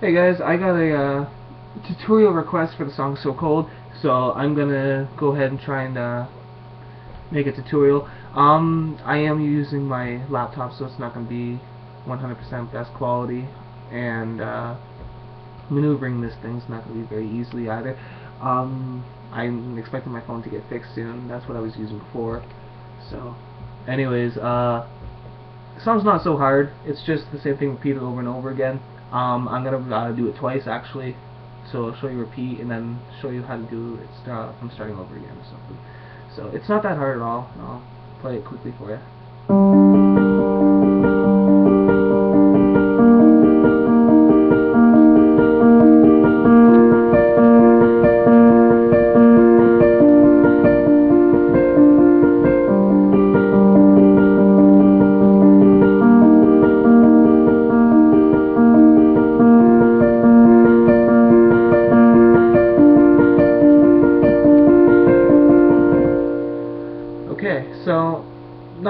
Hey guys, I got a uh, tutorial request for the song So Cold, so I'm gonna go ahead and try and uh, make a tutorial. Um, I am using my laptop, so it's not gonna be 100% best quality, and uh, maneuvering this thing's not gonna be very easily either. Um, I'm expecting my phone to get fixed soon. That's what I was using before. So, anyways, uh, the song's not so hard. It's just the same thing repeated over and over again. Um, I'm gonna uh, do it twice actually. So I'll show you repeat and then show you how to do it start from starting over again or something. So it's not that hard at all. I'll play it quickly for you.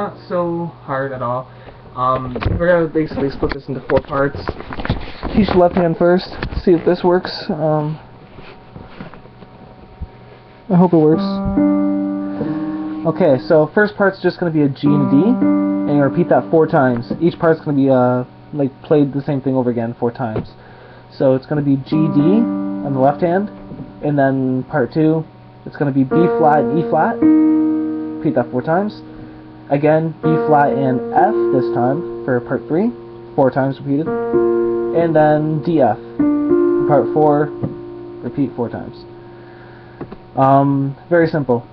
Not so hard at all. Um, we're gonna basically split this into four parts. Teach left hand first. See if this works. Um, I hope it works. Okay, so first part's just gonna be a G and a D, and you repeat that four times. Each part's gonna be uh like played the same thing over again four times. So it's gonna be G D on the left hand, and then part two, it's gonna be B flat E flat. Repeat that four times. Again, B flat and F this time for part three, four times repeated. And then D F, part four, repeat four times. Um, very simple.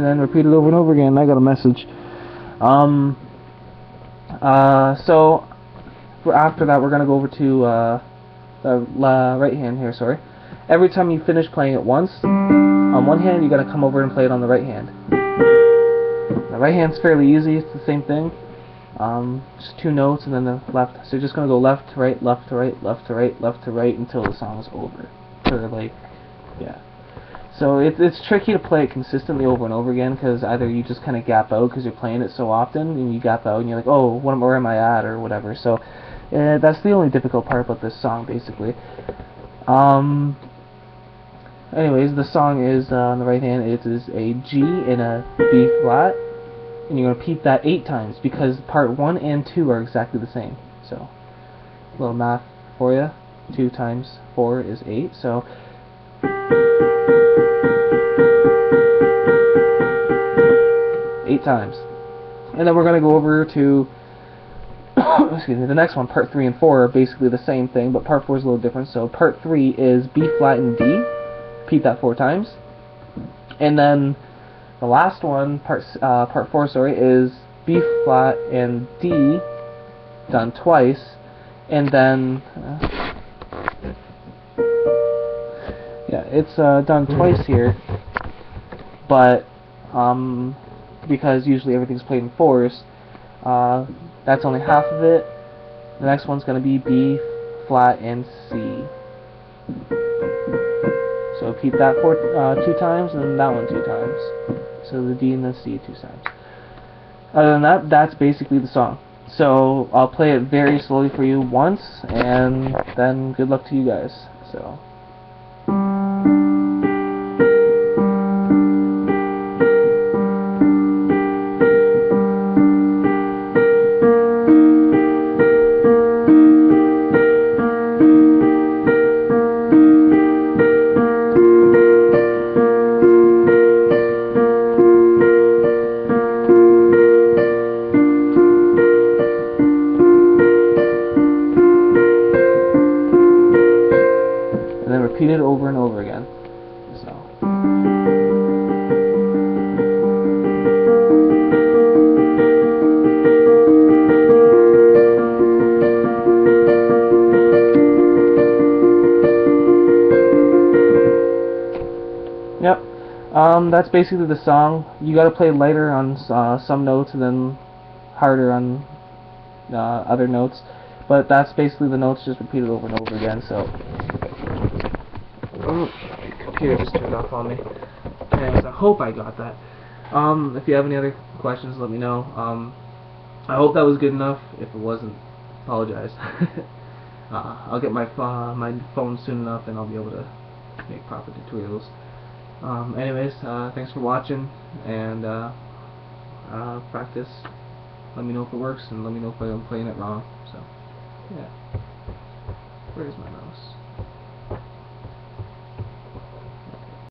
And then repeat it over and over again. I got a message. Um, uh, so after that, we're gonna go over to uh, the la right hand here. Sorry. Every time you finish playing it once, on one hand, you gotta come over and play it on the right hand. The right hand's fairly easy. It's the same thing. Um, just two notes and then the left. So you're just gonna go left to right, left to right, left to right, left to right until the song is over. For like, yeah. So it, it's tricky to play it consistently over and over again because either you just kind of gap out because you're playing it so often and you gap out and you're like, oh, what where am I at or whatever. So uh, that's the only difficult part about this song basically. Um. Anyways, the song is uh, on the right hand. It is a G and a B flat, and you're gonna repeat that eight times because part one and two are exactly the same. So, little math for you. Two times four is eight. So. Eight times. And then we're going to go over to, excuse me, the next one, part 3 and 4 are basically the same thing, but part 4 is a little different. So part 3 is B flat and D. Repeat that four times. And then the last one, part, uh, part 4, sorry, is B flat and D done twice. And then, uh, it's uh, done twice here, but um, because usually everything's played in fours. Uh, that's only half of it. The next one's going to be B, flat, and C. So repeat that four, uh, two times, and then that one two times. So the D and the C two times. Other than that, that's basically the song. So I'll play it very slowly for you once, and then good luck to you guys. So. Then repeat it over and over again. So. Yep. Um, that's basically the song. You gotta play lighter on uh, some notes and then harder on uh, other notes. but that's basically the notes just repeated over and over again. So, oh, computer just turned off on me. Anyways, I hope I got that. Um, if you have any other questions, let me know. Um, I hope that was good enough. If it wasn't, apologize. uh, I'll get my uh, my phone soon enough, and I'll be able to make proper tutorials. Um, anyways, uh, thanks for watching, and uh, uh, practice. Let me know if it works, and let me know if I'm playing it wrong. So, yeah. Where's my mouse?